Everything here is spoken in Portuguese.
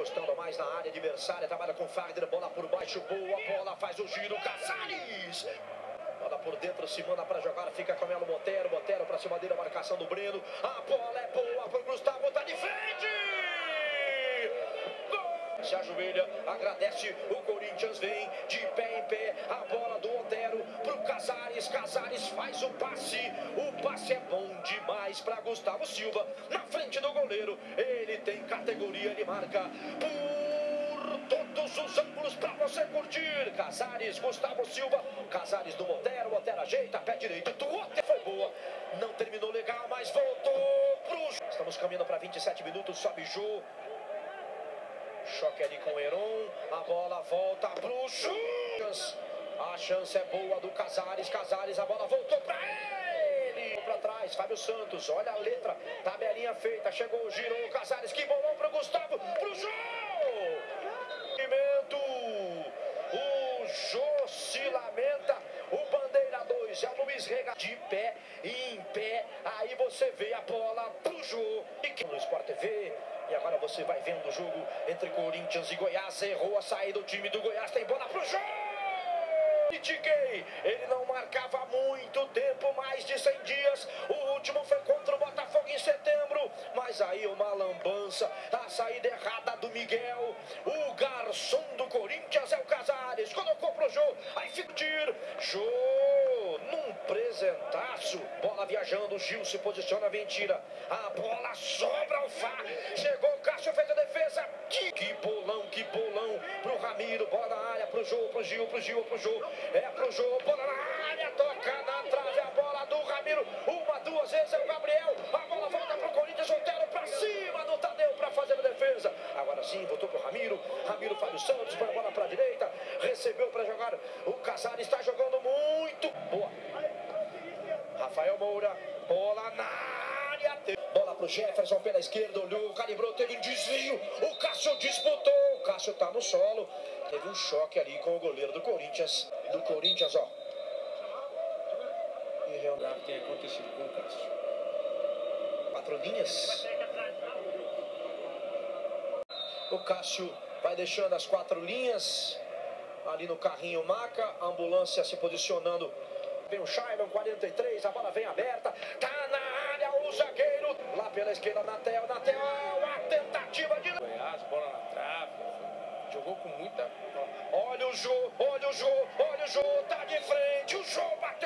encostando mais na área adversária, trabalha com Fagner, bola por baixo, boa bola, faz o giro, Casares! Bola por dentro, se manda para jogar, fica com Melo Botero, Botero para cima dele, a marcação do Breno, a bola é boa pro Gustavo, tá de frente! Se ajoelha, agradece, o Corinthians vem de pé em pé, a bola do Otero Casares, Casares faz o passe, o passe é bom demais para Gustavo Silva, na frente do goleiro, ele tem categoria, ele marca por todos os ângulos para você curtir. Casares, Gustavo Silva, Casares do Otero, Otero ajeita, pé direito, Otero foi boa, não terminou legal, mas voltou pro... Estamos caminhando para 27 minutos, sobe Jô, choque ali com o Heron, a bola volta pro a chance é boa do Casares, Casares, a bola voltou para ele, para trás, Fábio Santos, olha a letra, tabelinha feita, chegou, girou, Casares, que bolão pro Gustavo, pro Jô! O Jô se lamenta. O Bandeira 2 é o Luiz Rega de pé e em pé. Aí você vê a bola pro Jô. E no Sport TV. E agora você vai vendo o jogo entre Corinthians e Goiás. Errou a saída do time do Goiás. Tem bola pro Jô. Critiquei. Ele não marcava muito tempo, mais de 100 dias. O último foi contra o Botafogo em setembro. Mas aí uma lambança. A saída errada do Miguel. O garçom do Corinthians é o Casares. Colocou pro Jô. Aí fica o tiro. Jô num presentaço. Bola viajando. Gil se posiciona. Vem tira. A bola sobra ao Fá. Chegou o Cássio, fez a defesa. Ramiro. Bola na área. Pro Jô, pro Gil, pro Gil, pro Jô. É pro Jô. Bola na área. Toca na trave. A bola do Ramiro. Uma, duas vezes é o Gabriel. A bola volta pro Corinthians. Otero pra cima do Tadeu pra fazer a defesa. Agora sim, voltou pro Ramiro. Ramiro Fábio Santos. Põe a bola pra direita. Recebeu pra jogar. O Casares está jogando muito. Boa. Rafael Moura. Bola na área. Bola pro Jefferson pela esquerda. Olhou, calibrou, teve um desvio. O Cássio disputou. O Cássio tá no solo. Teve um choque ali com o goleiro do Corinthians. Do Corinthians, ó. E realmente tem acontecido com o Cássio. quatro linhas. O Cássio vai deixando as quatro linhas. Ali no carrinho maca, a ambulância se posicionando. Vem o Shailon, 43, a bola vem aberta. Tá na área o zagueiro. Lá pela esquerda, Natel, Natel. A tentativa de. Goiás, bola na trave. Com muita. Olha o Jô, olha o Jô, olha o Jô. Tá de frente, o Jô bateu.